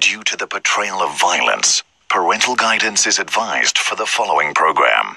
Due to the portrayal of violence, parental guidance is advised for the following program.